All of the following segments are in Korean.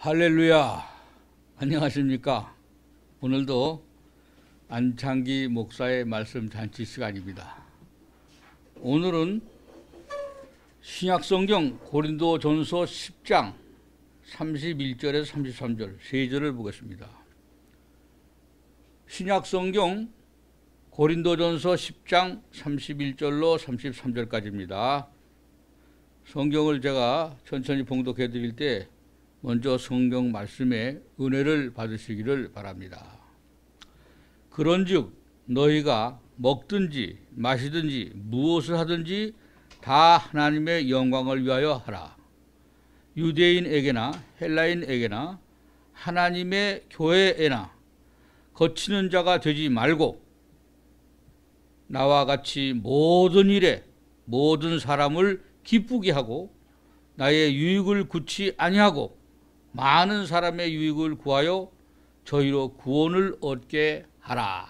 할렐루야. 안녕하십니까. 오늘도 안창기 목사의 말씀 잔치 시간입니다. 오늘은 신약성경 고린도 전서 10장 31절에서 33절 세 절을 보겠습니다. 신약성경 고린도전서 10장 31절로 33절까지입니다. 성경을 제가 천천히 봉독해 드릴 때 먼저 성경 말씀에 은혜를 받으시기를 바랍니다. 그런즉 너희가 먹든지 마시든지 무엇을 하든지 다 하나님의 영광을 위하여 하라. 유대인에게나 헬라인에게나 하나님의 교회에나 거치는 자가 되지 말고 나와 같이 모든 일에 모든 사람을 기쁘게 하고 나의 유익을 굳이 아니하고 많은 사람의 유익을 구하여 저희로 구원을 얻게 하라.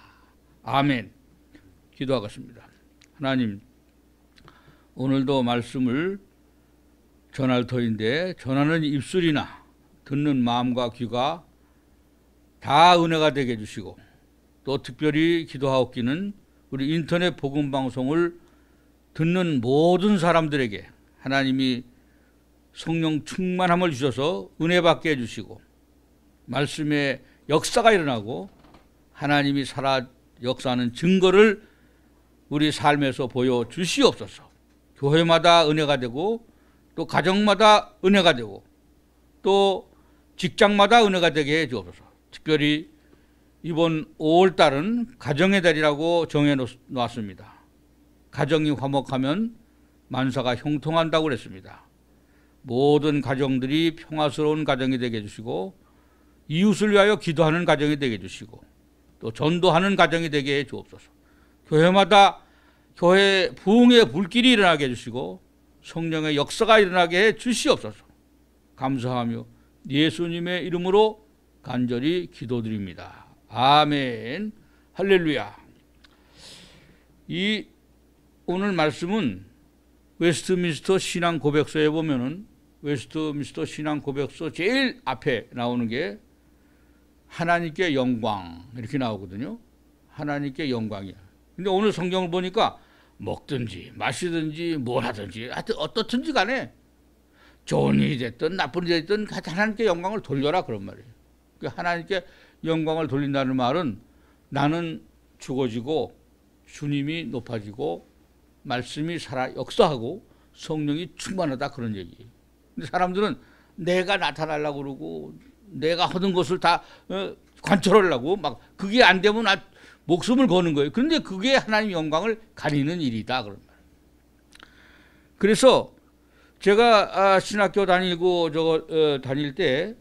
아멘. 기도하겠습니다. 하나님, 오늘도 말씀을 전할 터인데 전하는 입술이나 듣는 마음과 귀가 다 은혜가 되게 해주시고 또 특별히 기도하옵기는 우리 인터넷 복음 방송을 듣는 모든 사람들에게 하나님이 성령 충만함을 주셔서 은혜 받게 해주시고 말씀의 역사가 일어나고 하나님이 살아 역사하는 증거를 우리 삶에서 보여 주시옵소서. 교회마다 은혜가 되고 또 가정마다 은혜가 되고 또 직장마다 은혜가 되게 해 주옵소서. 특별히 이번 5월 달은 가정의 달이라고 정해 놓았습니다. 가정이 화목하면 만사가 형통한다고 그랬습니다. 모든 가정들이 평화스러운 가정이 되게 해주시고 이웃을 위하여 기도하는 가정이 되게 해주시고 또 전도하는 가정이 되게 해 주옵소서. 교회마다 교회 부흥의 불길이 일어나게 해주시고 성령의 역사가 일어나게 해 주시옵소서. 감사하며 예수님의 이름으로 간절히 기도드립니다. 아멘. 할렐루야. 이 오늘 말씀은 웨스트민스터 신앙 고백서에 보면은 웨스트민스터 신앙 고백서 제일 앞에 나오는 게 하나님께 영광 이렇게 나오거든요. 하나님께 영광이야. 근데 오늘 성경을 보니까 먹든지 마시든지 뭘 하든지 하여튼 어떻든지 간에 좋은 일이 됐든 나쁜 일이 됐든 하나님께 영광을 돌려라 그런 말이에요. 하나님께 영광을 돌린다는 말은 나는 죽어지고 주님이 높아지고 말씀이 살아 역사하고 성령이 충만하다 그런 얘기예요. 근데 사람들은 내가 나타나려고 그러고 내가 하던 것을 다 어, 관철하려고 막 그게 안 되면 아, 목숨을 거는 거예요. 그런데 그게 하나님 영광을 가리는 일이다 그런 말. 그래서 제가 아, 신학교 다니고 저거 어, 다닐 때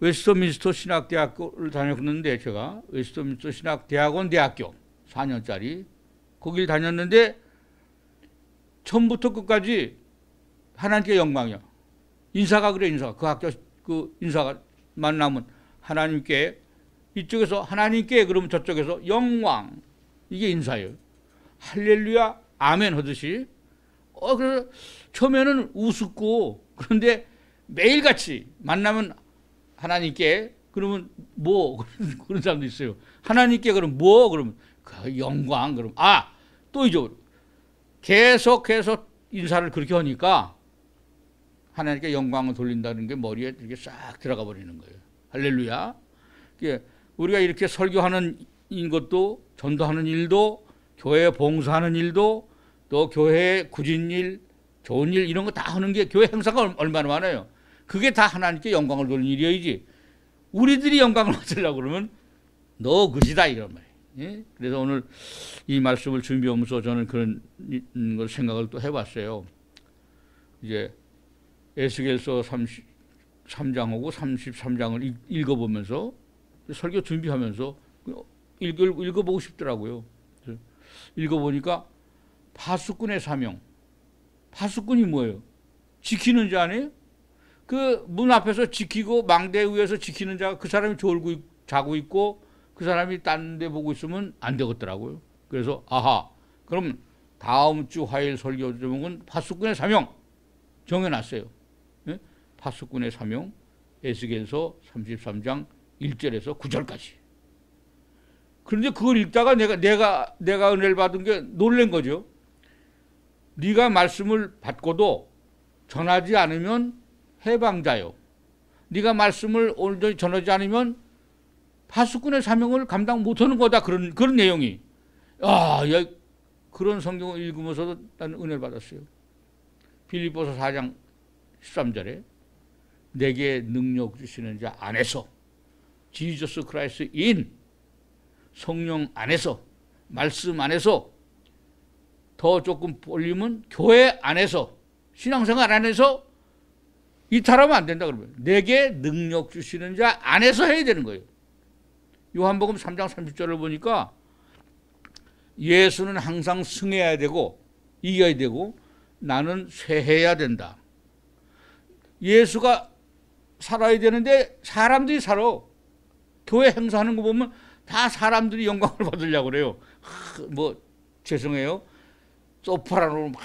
웨스터민스터 신학대학교를 다녔는데 제가 웨스터민스터 신학대학원 대학교 4년짜리 거길 다녔는데 처음부터 끝까지 하나님께 영광이야. 인사가 그래 인사가 그 학교 그 인사가 만나면 하나님께 이쪽에서 하나님께 그러면 저쪽에서 영광 이게 인사예요. 할렐루야 아멘 하듯이 어 그래서 처음에는 우습고 그런데 매일같이 만나면 하나님께 그러면 뭐 그런 사람도 있어요. 하나님께 그럼 뭐 그러면 그 영광 그럼 아또 이제 계속해서 인사를 그렇게 하니까 하나님께 영광을 돌린다는 게 머리에 이렇게 싹 들어가 버리는 거예요. 할렐루야. 우리가 이렇게 설교하는 것도 전도하는 일도 교회 봉사하는 일도 또 교회 굳은 일, 좋은 일 이런 거 다 하는 게 교회 행사가 얼마나 많아요. 그게 다 하나님께 영광을 돌리는 일이어야지. 우리들이 영광을 받으려고 그러면 너 그지다 이런 말이에요. 예? 그래서 오늘 이 말씀을 준비하면서 저는 그런 걸 생각을 또 해봤어요. 이제 에스겔서 33장하고 33장을 읽어보면서 설교 준비하면서 읽어, 읽어보고 싶더라고요. 읽어보니까 파수꾼의 사명. 파수꾼이 뭐예요? 지키는 자 아니에요? 그 문 앞에서 지키고 망대 위에서 지키는 자가 그 사람이 졸고 자고 있고 그 사람이 딴 데 보고 있으면 안 되겠더라고요. 그래서 아하 그럼 다음 주 화요일 설교 제목은 파수꾼의 사명 정해놨어요. 예? 파수꾼의 사명 에스겔서 33장 1절에서 9절까지. 그런데 그걸 읽다가 내가 내가 내가 은혜를 받은 게 놀란 거죠. 네가 말씀을 받고도 전하지 않으면 해방자요. 네가 말씀을 온전히 전하지 않으면 파수꾼의 사명을 감당 못하는 거다 그런 그런 내용이. 아, 야, 그런 성경을 읽으면서도 나는 은혜를 받았어요. 빌립보서 4장 13절에 내게 능력 주시는 자 안에서 Jesus Christ in 성령 안에서 말씀 안에서 더 조금 벌리면 교회 안에서 신앙생활 안에서 이탈하면 안 된다 그러면 내게 능력 주시는 자 안에서 해야 되는 거예요. 요한복음 3장 30절을 보니까 예수는 항상 승해야 되고 이겨야 되고 나는 쇠해야 된다. 예수가 살아야 되는데 사람들이 살아. 교회 행사하는 거 보면 다 사람들이 영광을 받으려고 그래요. 뭐 죄송해요. 소프라노로 막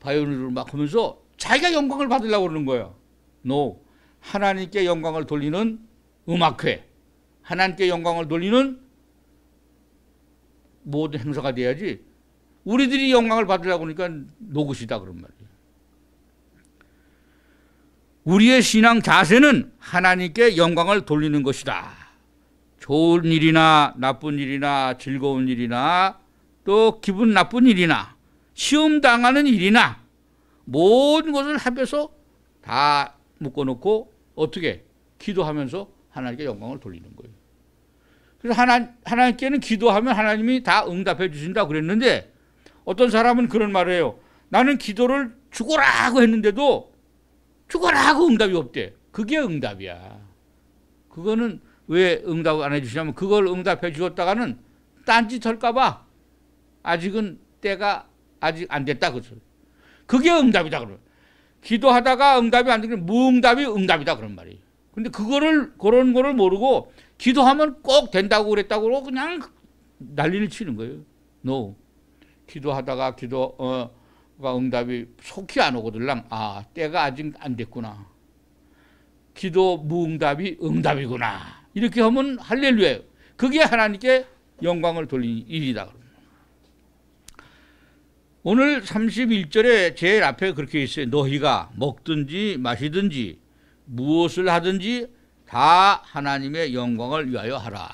바이올린으로 막 하면서 자기가 영광을 받으려고 그러는 거예요. No. 하나님께 영광을 돌리는 음악회. 하나님께 영광을 돌리는 모든 행사가 돼야지. 우리들이 영광을 받으려고 하니까 노굿이다 그런 말이에요. 우리의 신앙 자세는 하나님께 영광을 돌리는 것이다. 좋은 일이나 나쁜 일이나 즐거운 일이나 또 기분 나쁜 일이나 시험 당하는 일이나 모든 것을 합해서 다 묶어놓고 어떻게 기도하면서 하나님께 영광을 돌리는 거예요. 그래서 하나, 하나님께는 기도하면 하나님이 다 응답해 주신다 그랬는데 어떤 사람은 그런 말을 해요. 나는 기도를 죽어라고 했는데도 죽어라고 응답이 없대. 그게 응답이야. 그거는 왜 응답 안 해주시냐면 그걸 응답해 주었다가는 딴짓 할까봐 아직은 때가 아직 안 됐다 그죠. 그게 응답이다 그러. 기도하다가 응답이 안 되면 무응답이 응답이다 그런 말이에요. 근데 그거를 그런 거를 모르고 기도하면 꼭 된다고 그랬다고 그냥 난리를 치는 거예요. No. 기도하다가 기도가 어, 응답이 속히 안 오거들랑 아 때가 아직 안 됐구나. 기도 무응답이 응답이구나. 이렇게 하면 할렐루야. 그게 하나님께 영광을 돌리는 일이다. 오늘 31절에 제일 앞에 그렇게 있어요. 너희가 먹든지 마시든지 무엇을 하든지 다 하나님의 영광을 위하여 하라.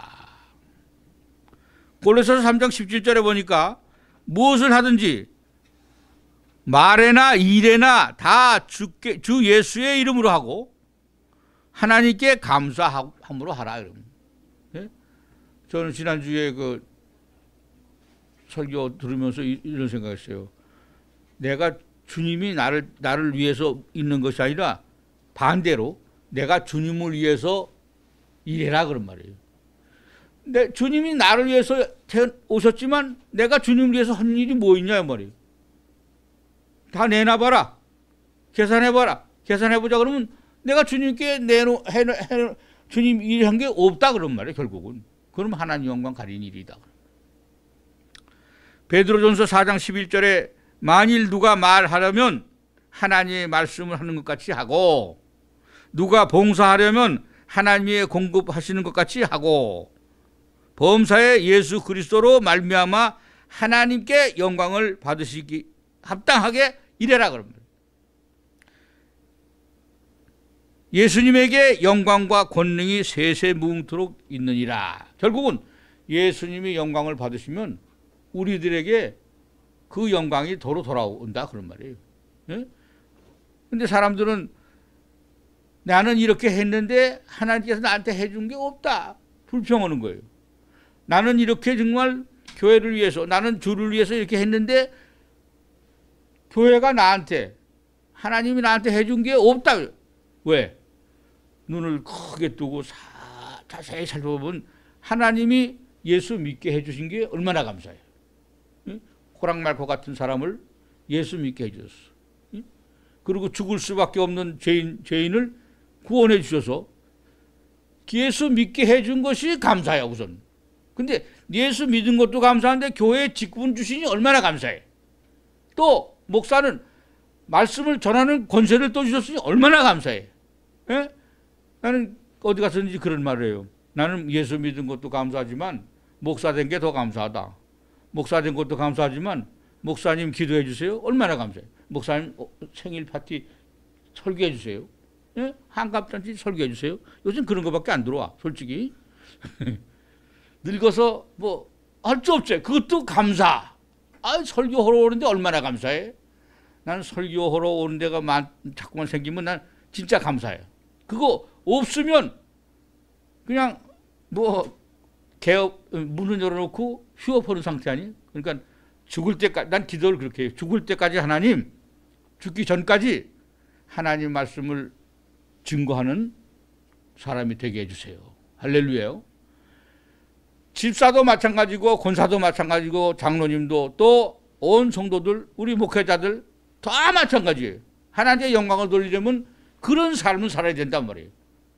골로새서 3장 17절에 보니까 무엇을 하든지 말에나 일에나 다 주께, 주 예수의 이름으로 하고 하나님께 감사함으로 하라. 예? 저는 지난주에 그 설교 들으면서 이런 생각했어요. 내가 주님이 나를 나를 위해서 있는 것이 아니라 반대로 내가 주님을 위해서 일해라 그런 말이에요. 내 주님이 나를 위해서 오셨지만 내가 주님을 위해서 한 일이 뭐 있냐 말이에요. 다 내놔봐라. 계산해봐라. 계산해보자 그러면 내가 주님께 내놓 해, 해, 주님 일한 게 없다 그런 말이에요. 결국은 그럼 하나님 영광 가린 일이다. 베드로전서 4장 11절에 만일 누가 말하려면 하나님의 말씀을 하는 것 같이 하고 누가 봉사하려면 하나님의 공급하시는 것 같이 하고 범사에 예수 그리스도로 말미암아 하나님께 영광을 받으시기 합당하게 이래라 그럽니다. 예수님에게 영광과 권능이 세세 무궁토록 있느니라. 결국은 예수님이 영광을 받으시면 우리들에게 그 영광이 도로 돌아온다 그런 말이에요. 네? 근데 사람들은 나는 이렇게 했는데 하나님께서 나한테 해준 게 없다. 불평하는 거예요. 나는 이렇게 정말 교회를 위해서 나는 주를 위해서 이렇게 했는데 교회가 나한테 하나님이 나한테 해준 게 없다. 왜? 눈을 크게 뜨고 사, 자세히 살펴보면 하나님이 예수 믿게 해주신 게 얼마나 감사해요. 호랑말코 같은 사람을 예수 믿게 해주셨어. 그리고 죽을 수밖에 없는 죄인, 죄인을 구원해 주셔서 예수 믿게 해준 것이 감사해요, 우선. 근데 예수 믿은 것도 감사한데 교회에 직분 주시니 얼마나 감사해. 또 목사는 말씀을 전하는 권세를 또 주셨으니 얼마나 감사해. 예? 나는 어디 가서든지 그런 말을 해요. 나는 예수 믿은 것도 감사하지만 목사 된 게 더 감사하다. 목사 된 것도 감사하지만 목사님 기도해 주세요. 얼마나 감사해요. 목사님 어, 생일 파티 설교해 주세요. 예? 한갑잔치 설교해 주세요. 요즘 그런 거밖에 안 들어와. 솔직히. 늙어서 뭐 할 수 없죠. 그것도 감사. 아, 설교하러 오는데 얼마나 감사해? 나는 설교하러 오는 데가 만, 자꾸만 생기면 난 진짜 감사해요. 그거 없으면 그냥 뭐 개업 문을 열어놓고 휴업하는 상태 아니? 그러니까 죽을 때까지 난 기도를 그렇게 해요. 죽을 때까지 하나님 죽기 전까지 하나님 말씀을 증거하는 사람이 되게 해주세요. 할렐루야요. 집사도 마찬가지고 권사도 마찬가지고 장로님도 또 온 성도들 우리 목회자들 다 마찬가지예요. 하나님의 영광을 돌리려면 그런 삶을 살아야 된단 말이에요.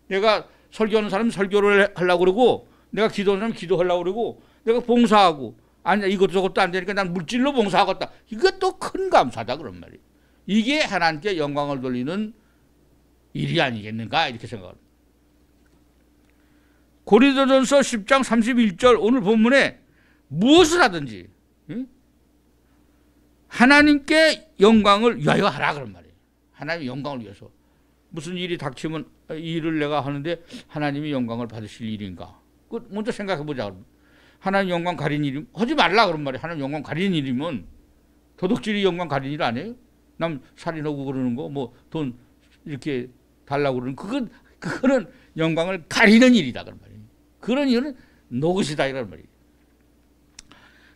내가 설교하는 사람은 설교를 하려고 그러고 내가 기도하는 사람은 기도하려고 그러고 내가 봉사하고 아니 이것저것도 안 되니까 난 물질로 봉사하겠다. 이것도 큰 감사다 그런 말이에요. 이게 하나님께 영광을 돌리는 일이 아니겠는가 이렇게 생각합니다. 고린도전서 10장 31절 오늘 본문에 무엇을 하든지 응? 하나님께 영광을 위하여 하라 그런 말이에요. 하나님 영광을 위해서 무슨 일이 닥치면 이 일을 내가 하는데 하나님이 영광을 받으실 일인가? 그 먼저 생각해 보자. 하나님 영광 가린 일이 하지 말라 그런 말이에요. 하나님 영광 가린 일이면 도둑질이 영광 가린 일 아니에요? 남 살인하고 그러는 거 뭐 돈 이렇게 달라고 그러는 그건 그거는 영광을 가리는 일이다 그런 말이에요. 그런 일은 노릇이다 이런 말이에요.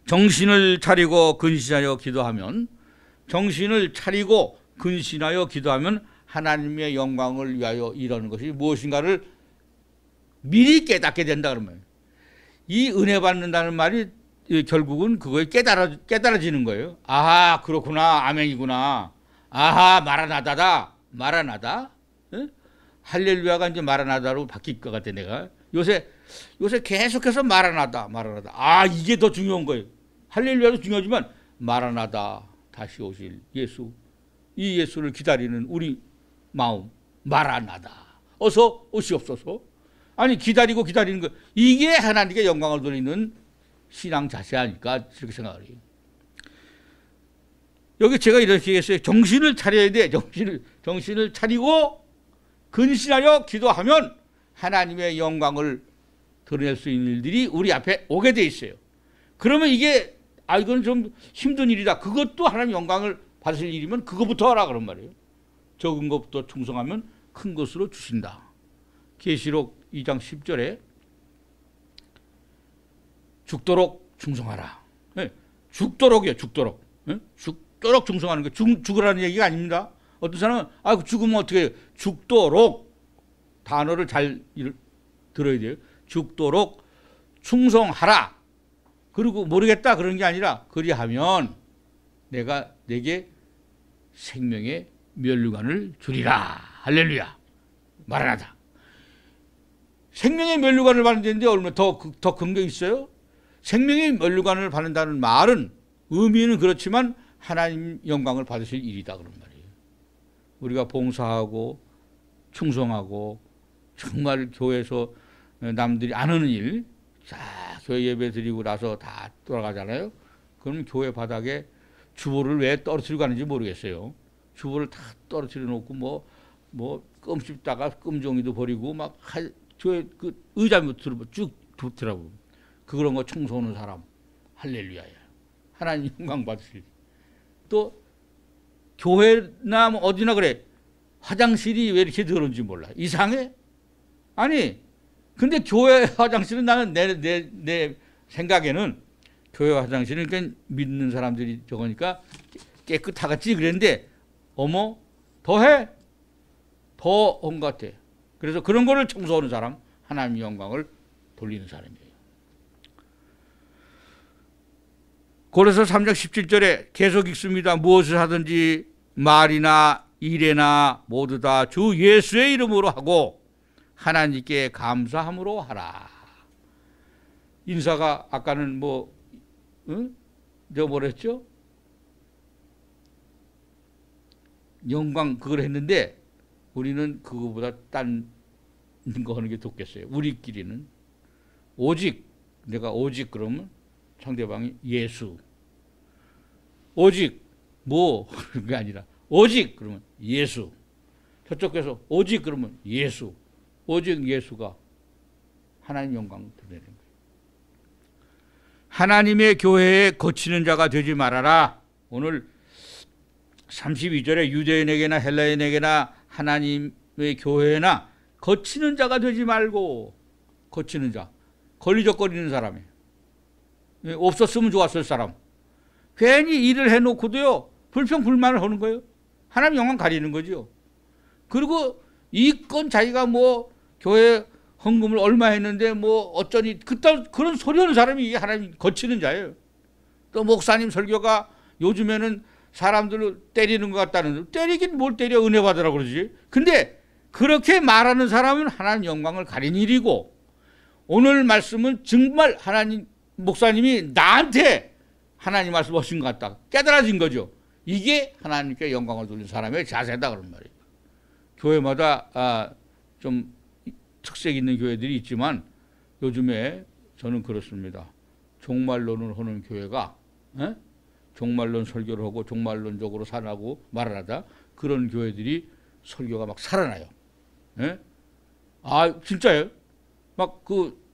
정신을 차리고 근신하여 기도하면 정신을 차리고 근신하여 기도하면 하나님의 영광을 위하여 이러는 것이 무엇인가를 미리 깨닫게 된다 그러면 이 은혜 받는다는 말이 결국은 그거에 깨달아 깨달아지는 거예요. 아하 그렇구나 아멘이구나. 아하 마라나다다 마라나다. 에? 할렐루야가 이제 마라나다로 바뀔 것 같아 내가 요새 요새 계속해서 마라나다 마라나다. 아 이게 더 중요한 거예요. 할렐루야도 중요하지만 마라나다 다시 오실 예수 이 예수를 기다리는 우리 마음 마라나다 어서 오시옵소서 아니 기다리고 기다리는 거 이게 하나님께 영광을 돌리는 신앙 자세 아닐까 이렇게 생각을 해요 여기 제가 이렇게 했어요 정신을 차려야 돼 정신을 정신을 차리고 근신하여 기도하면 하나님의 영광을 드러낼 수 있는 일들이 우리 앞에 오게 돼 있어요 그러면 이게 아 이건 좀 힘든 일이다. 그것도 하나님 영광을 받으실 일이면 그거부터 하라 그런 말이에요. 적은 것부터 충성하면 큰 것으로 주신다. 계시록 2장 10절에 죽도록 충성하라. 네. 죽도록이요, 죽도록. 네? 죽도록 충성하는 거 죽, 죽으라는 얘기가 아닙니다. 어떤 사람은 아 죽으면 어떻게? 죽도록 단어를 잘 들어야 돼요. 죽도록 충성하라. 그리고 모르겠다 그런 게 아니라 그리하면 내가 내게 생명의 멸류관을 주리라. 할렐루야. 말하다. 생명의 멸류관을 받는데 얼마 더더 근거 있어요? 생명의 멸류관을 받는다는 말은 의미는 그렇지만 하나님 영광을 받으실 일이다 그런 말이에요. 우리가 봉사하고 충성하고 정말 교회에서 남들이 안 하는 일, 자 교회 예배 드리고 나서 다 돌아가잖아요. 그럼 교회 바닥에 주보를 왜 떨어뜨리고 가는지 모르겠어요. 주보를 다 떨어뜨려 놓고 뭐, 뭐, 껌 씹다가 껌종이도 버리고 막, 하, 교회 그 의자 밑으로 쭉 붙더라고. 그런 거 청소하는 사람. 할렐루야야. 하나님 영광 받으실. 또, 교회나 뭐 어디나 그래. 화장실이 왜 이렇게 더러운지 몰라. 이상해? 아니, 근데 교회 화장실은 나는 내, 내, 내 생각에는 교회 화장실은 그러니까 믿는 사람들이 저거니까 깨끗하겠지 그랬는데 어머 더해 더한 것 같아. 그래서 그런 거를 청소하는 사람 하나님의 영광을 돌리는 사람이에요. 고려서 3장 17절에 계속 읽습니다. 무엇을 하든지 말이나 일에나 모두 다 주 예수의 이름으로 하고 하나님께 감사함으로 하라. 인사가 아까는 뭐, 응? 저 뭐랬죠? 영광 그걸 했는데 우리는 그거보다 딴 거 하는 게 좋겠어요. 우리끼리는 오직 내가 오직 그러면 상대방이 예수. 오직 뭐 그게 아니라 오직 그러면 예수. 저쪽에서 오직 그러면 예수. 오직 예수가 하나님 영광 드리는 거예요. 하나님의 교회에 거치는 자가 되지 말아라. 오늘 32절에 유대인에게나 헬라인에게나 하나님의 교회나 거치는 자가 되지 말고 거치는 자. 걸리적거리는 사람이 예, 없었으면 좋았을 사람. 괜히 일을 해놓고도요 불평 불만을 하는 거예요. 하나님 영광 가리는 거죠. 그리고 이건 자기가 뭐 교회 헌금을 얼마 했는데 뭐 어쩌니 그딴 그런 소리 하는 사람이 하나님 거치는 자예요. 또 목사님 설교가 요즘에는 사람들을 때리는 것 같다는 때리긴 뭘 때려 은혜 받으라 그러지. 근데 그렇게 말하는 사람은 하나님 영광을 가린 일이고 오늘 말씀은 정말 하나님 목사님이 나한테 하나님 말씀 하신 것 같다. 깨달아진 거죠. 이게 하나님께 영광을 돌린 사람의 자세다 그런 말이에요. 교회마다 아, 좀 특색 있는 교회들이 있지만 요즘에 저는 그렇습니다. 종말론을 하는 교회가 에? 종말론 설교를 하고 종말론적으로 살라고 말을 하다 그런 교회들이 설교가 막 살아나요. 에? 아 진짜예요. 막 그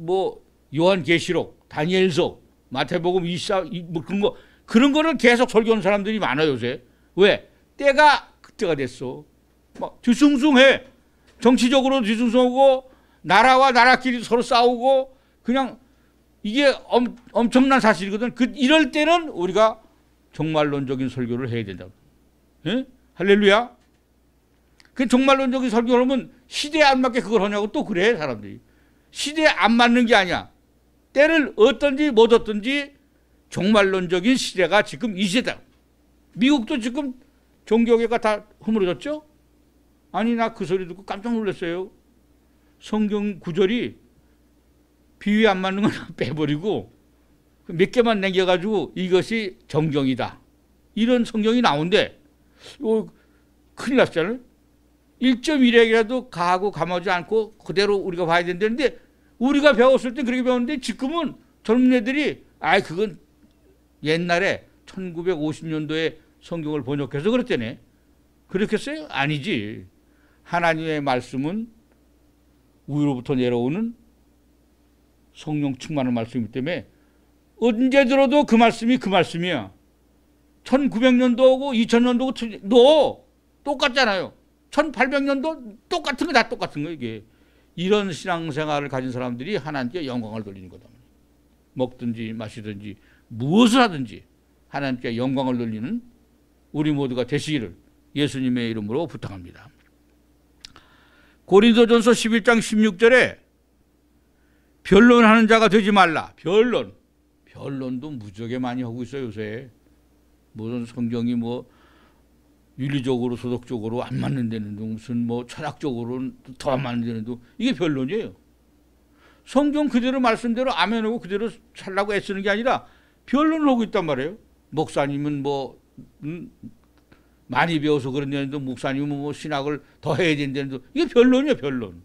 뭐 요한계시록, 다니엘서, 마태복음 24, 뭐 그런 거 그런 거를 계속 설교하는 사람들이 많아요 요새. 왜? 때가 그때가 됐어. 막 뒤숭숭해. 정치적으로 뒤숭숭하고 나라와 나라끼리 서로 싸우고 그냥 이게 엄, 엄청난 사실이거든. 그 이럴 때는 우리가 종말론적인 설교를 해야 된다. 예? 할렐루야. 그 종말론적인 설교를 하면 시대에 안 맞게 그걸 하냐고 또 그래 사람들이. 시대에 안 맞는 게 아니야. 때를 어떤지 못 어떤지 종말론적인 시대가 지금 이 시대다. 미국도 지금 종교계가 다 허물어졌죠? 아니 나 그 소리 듣고 깜짝 놀랐어요. 성경 구절이 비위 안 맞는 건 빼버리고 몇 개만 남겨가지고 이것이 정경이다. 이런 성경이 나온대. 이거 큰일 났잖아요. 1.1핵이라도 가하고 감하지 않고 그대로 우리가 봐야 된다는데 우리가 배웠을 때 그렇게 배웠는데 지금은 젊은 애들이 아 그건 옛날에 1950년도에 성경을 번역해서 그랬대네. 그렇겠어요? 아니지. 하나님의 말씀은 위로부터 내려오는 성령 충만한 말씀이기 때문에 언제 들어도 그 말씀이 그 말씀이야. 1900년도고 2000년도고 너 똑같잖아요. 1800년도 똑같은 거 다 똑같은 거 이게. 이런 신앙생활을 가진 사람들이 하나님께 영광을 돌리는 거다. 먹든지 마시든지 무엇을 하든지 하나님께 영광을 돌리는 우리 모두가 되시기를 예수님의 이름으로 부탁합니다. 고린도전서 11장 16절에 변론하는 자가 되지 말라. 변론. 변론도 무지하게 많이 하고 있어요, 요새. 무슨 성경이 뭐 윤리적으로 소득적으로 안 맞는 데는 무슨 뭐 철학적으로는 더 안 맞는 데는 이게 변론이에요. 성경 그대로 말씀대로 아멘하고 그대로 살라고 애쓰는 게 아니라 변론을 하고 있단 말이에요. 목사님은 뭐 음, 많이 배워서 그런데도 목사님은 뭐 신학을 더 해야 된다는데 이게 변론이에요, 변론.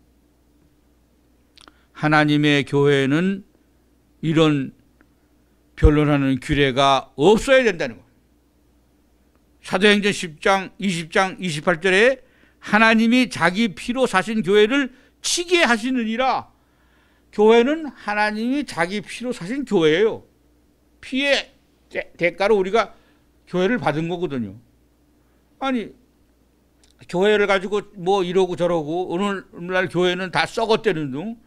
하나님의 교회는 이런 변론하는 규례가 없어야 된다는 거예요. 사도행전 10장, 20장, 28절에 하나님이 자기 피로 사신 교회를 치게 하시느니라. 교회는 하나님이 자기 피로 사신 교회예요. 피의 대가로 우리가 교회를 받은 거거든요. 아니 교회를 가지고 뭐 이러고 저러고 오늘날 교회는 다 썩었대는 둥.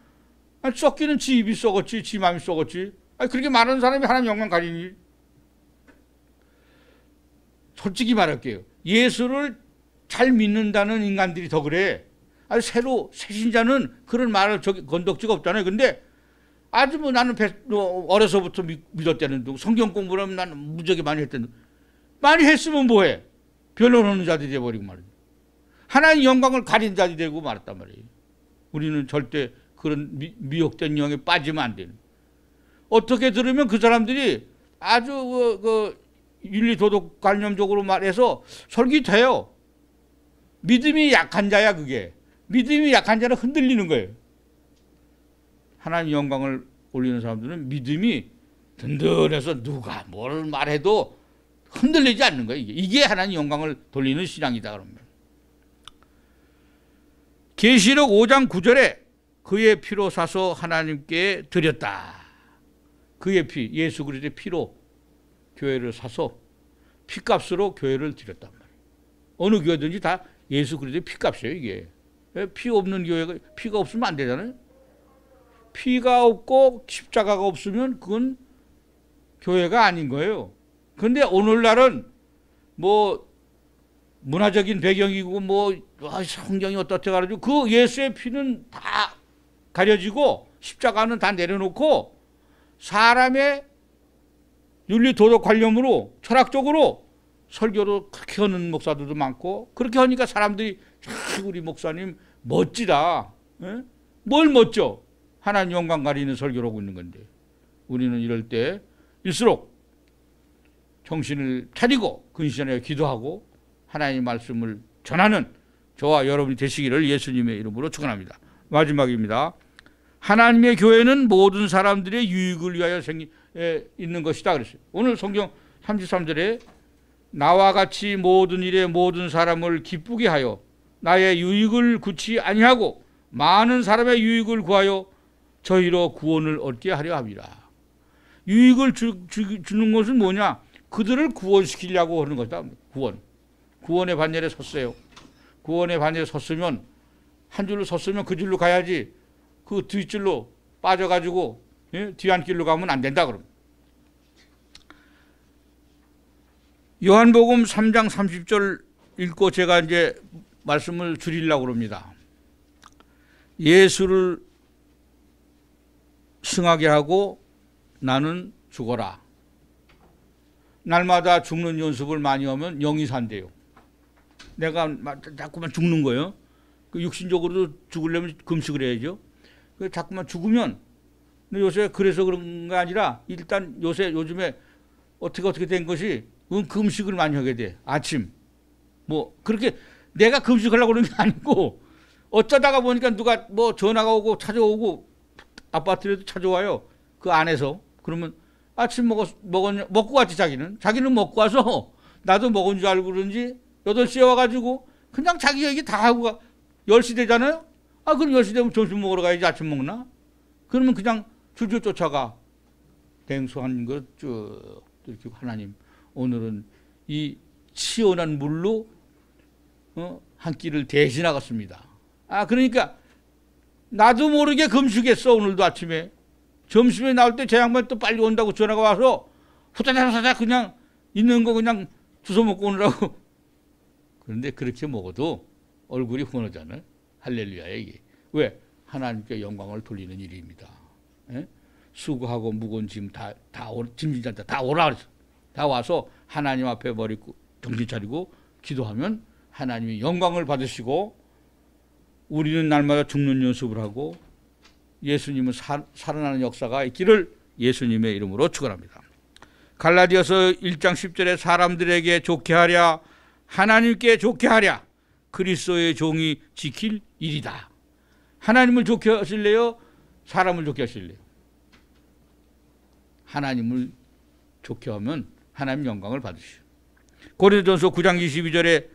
아니, 썩기는 지 입이 썩었지, 지 마음이 썩었지. 아니 그렇게 말하는 사람이 하나님 영광 가리니. 솔직히 말할게요. 예수를 잘 믿는다는 인간들이 더 그래. 아니 새로 새 신자는 그런 말을 저기 건덕지가 없잖아요. 근데 아주 뭐 나는 뭐 어려서부터 믿, 었다는 둥. 성경 공부를 하면 나는 무지하게 많이 했다는 많이 했으면 뭐해? 변론하는 자들이 돼버리고 말이야. 하나님 영광을 가린 자들이 되고 말았단 말이에요. 우리는 절대 그런 미, 미혹된 영에 빠지면 안 되는. 어떻게 들으면 그 사람들이 아주 그, 그 윤리 도덕 관념적으로 말해서 설기돼요. 믿음이 약한 자야 그게. 믿음이 약한 자는 흔들리는 거예요. 하나님 영광을 올리는 사람들은 믿음이 든든해서 누가 뭘 말해도 흔들리지 않는 거예요. 이게, 이게 하나님 영광을 돌리는 신앙이다 그러면. 계시록 5장 9절에 그의 피로 사서 하나님께 드렸다. 그의 피, 예수 그리스도의 피로 교회를 사서 피값으로 교회를 드렸단 말이에요. 어느 교회든지 다 예수 그리스도의 피값이에요, 이게. 피 없는 교회가 피가 없으면 안 되잖아요. 피가 없고 십자가가 없으면 그건 교회가 아닌 거예요. 근데 오늘날은 뭐 문화적인 배경이고 뭐 아, 성경이 어떻게 가지고 그 예수의 피는 다 가려지고 십자가는 다 내려놓고 사람의 윤리 도덕 관념으로 철학적으로 설교로 그렇게 하는 목사들도 많고 그렇게 하니까 사람들이 우리 목사님 멋지다. 에? 뭘 멋져? 하나님 영광 가리는 설교를 하고 있는 건데 우리는 이럴 때 일수록 정신을 차리고 근시전에 기도하고 하나님의 말씀을 전하는 저와 여러분이 되시기를 예수님의 이름으로 축원합니다. 마지막입니다. 하나님의 교회는 모든 사람들의 유익을 위하여 에, 있는 것이다 그랬어요. 오늘 성경 33절에 나와 같이 모든 일에 모든 사람을 기쁘게 하여 나의 유익을 굳이 아니하고 많은 사람의 유익을 구하여 저희로 구원을 얻게 하려 합니다. 유익을 주, 주, 주는 것은 뭐냐? 그들을 구원시키려고 하는 것이다. 구원. 구원의 반열에 섰어요. 구원의 반열에 섰으면 한 줄로 섰으면 그 줄로 가야지 그 뒷줄로 빠져가지고 예? 뒤안길로 가면 안 된다 그럼. 요한복음 3장 30절 읽고 제가 이제 말씀을 줄이려고 그럽니다. 예수를 승하게 하고 나는 죽어라. 날마다 죽는 연습을 많이 하면 영이 산대요. 내가 자꾸만 죽는 거예요. 그 육신적으로도 죽으려면 금식을 해야죠. 그 자꾸만 죽으면 근데 요새 그래서 그런 거 아니라 일단 요새 요즘에 어떻게 어떻게 된 것이 금식을 많이 하게 돼. 아침. 뭐 그렇게 내가 금식하려고 그러는 게 아니고 어쩌다가 보니까 누가 뭐 전화가 오고 찾아오고 아파트에도 찾아와요. 그 안에서. 그러면 아침 먹었, 먹었, 먹고 왔지 자기는. 자기는 먹고 와서 나도 먹은 줄 알고 그런지 8시에 와가지고 그냥 자기 얘기 다 하고 가. 10시 되잖아요? 아, 그럼 10시 되면 점심 먹으러 가야지 아침 먹나? 그러면 그냥 줄줄 쫓아가. 댕수한 것쭉 이렇게 하나님 오늘은 이 시원한 물로 어, 한 끼를 대신하겠습니다. 아 그러니까 나도 모르게 금식했어 오늘도 아침에 점심에 나올 때 제 양반 또 빨리 온다고 전화가 와서 후다다다다 그냥 있는 거 그냥 주워 먹고 오느라고 그런데 그렇게 먹어도 얼굴이 훈어잖아요. 할렐루야 이게 왜 하나님께 영광을 돌리는 일입니다. 예? 수고하고 무거운 짐 다 다 짐진한테 다 오라 그랬어. 다 와서 하나님 앞에 머리 정신 차리고 기도하면 하나님이 영광을 받으시고 우리는 날마다 죽는 연습을 하고 예수님은 사, 살아나는 역사가 있기를 예수님의 이름으로 축원합니다. 갈라디아서 1장 10절에 사람들에게 좋게 하랴 하나님께 좋게 하랴 그리스도의 종이 지킬 일이다. 하나님을 좋게 하실래요? 사람을 좋게 하실래요? 하나님을 좋게 하면 하나님 영광을 받으시오. 고린도전서 9장 22절에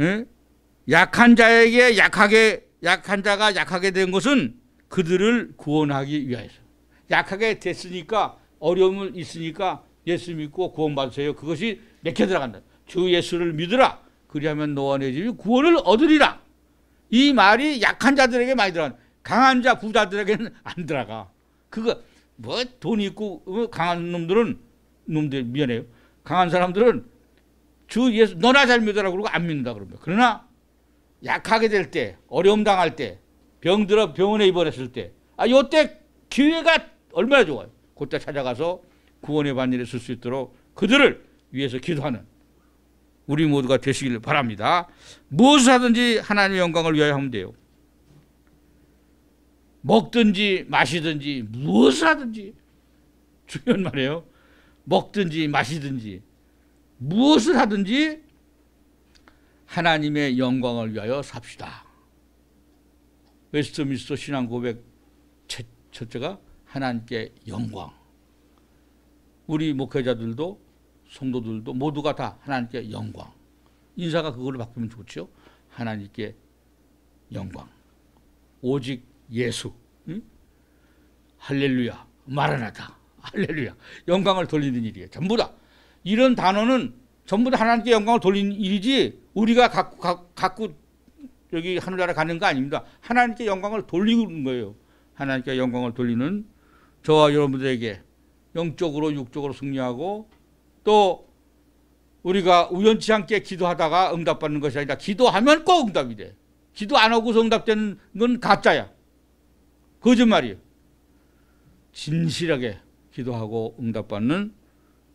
에? 약한 자에게 약하게 약한 자가 약하게 된 것은 그들을 구원하기 위하여서 약하게 됐으니까 어려움을 있으니까 예수 믿고 구원받으세요. 그것이 맥혀 들어간다. 주 예수를 믿으라. 그리하면 너와 내 집이 구원을 얻으리라. 이 말이 약한 자들에게 많이 들어간 강한 자 부자들에게는 안 들어가. 그거 뭐 돈 있고 어, 강한 놈들은 놈들 미안해요. 강한 사람들은 주 예수 너나 잘 믿어라 그러고 안 믿는다 그럽니다. 그러나 약하게 될 때, 어려움 당할 때, 병들어 병원에 입원했을 때, 아 요때 기회가 얼마나 좋아요. 그때 찾아가서 구원의 반일에 쓸 수 있도록 그들을 위해서 기도하는 우리 모두가 되시길 바랍니다. 무엇을 하든지 하나님의 영광을 위하여 하면 돼요. 먹든지 마시든지 무엇을 하든지 중요한 말이에요. 먹든지 마시든지 무엇을 하든지 하나님의 영광을 위하여 삽시다. 웨스트민스터 신앙 고백 첫- 첫째가 하나님께 영광. 우리 목회자들도 성도들도 모두가 다 하나님께 영광. 인사가 그걸로 바꾸면 좋죠. 하나님께 영광. 오직 예수. 응? 할렐루야. 마라나다. 할렐루야. 영광을 돌리는 일이에요. 전부 다. 이런 단어는 전부 다 하나님께 영광을 돌리는 일이지 우리가 갖고, 가- 갖고 여기 하늘나라 가는 거 아닙니다. 하나님께 영광을 돌리는 거예요. 하나님께 영광을 돌리는 저와 여러분들에게 영적으로 육적으로 승리하고 또 우리가 우연치 않게 기도하다가 응답받는 것이 아니라 기도하면 꼭 응답이 돼. 기도 안 하고서 응답되는 건 가짜야. 거짓말이에요. 진실하게 기도하고 응답받는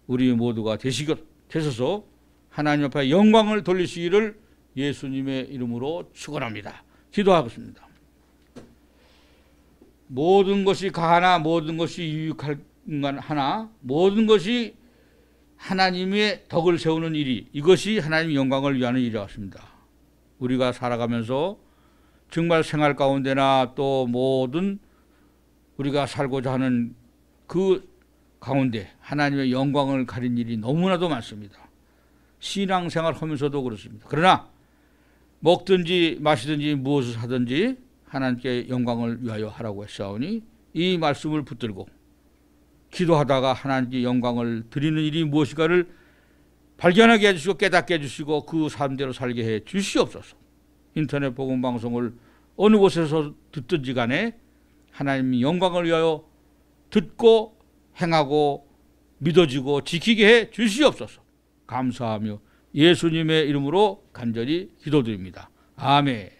우리 모두가 되시겨 되셔서 하나님 앞에 영광을 돌리시기를 예수님의 이름으로 축원합니다. 기도하겠습니다. 모든 것이 가하나 모든 것이 유익할 건 하나 모든 것이 하나님의 덕을 세우는 일이 이것이 하나님 영광을 위하는 일이었습니다. 우리가 살아가면서 정말 생활 가운데나 또 모든 우리가 살고자 하는 그 가운데 하나님의 영광을 가린 일이 너무나도 많습니다. 신앙생활 하면서도 그렇습니다. 그러나 먹든지 마시든지 무엇을 하든지 하나님께 영광을 위하여 하라고 했사오니 이 말씀을 붙들고 기도하다가 하나님께 영광을 드리는 일이 무엇인가를 발견하게 해주시고 깨닫게 해주시고 그 삶대로 살게 해 주시옵소서. 인터넷 복음 방송을 어느 곳에서 듣든지 간에 하나님 영광을 위하여 듣고 행하고 믿어지고 지키게 해 주시옵소서. 감사하며 예수님의 이름으로 간절히 기도드립니다. 아멘.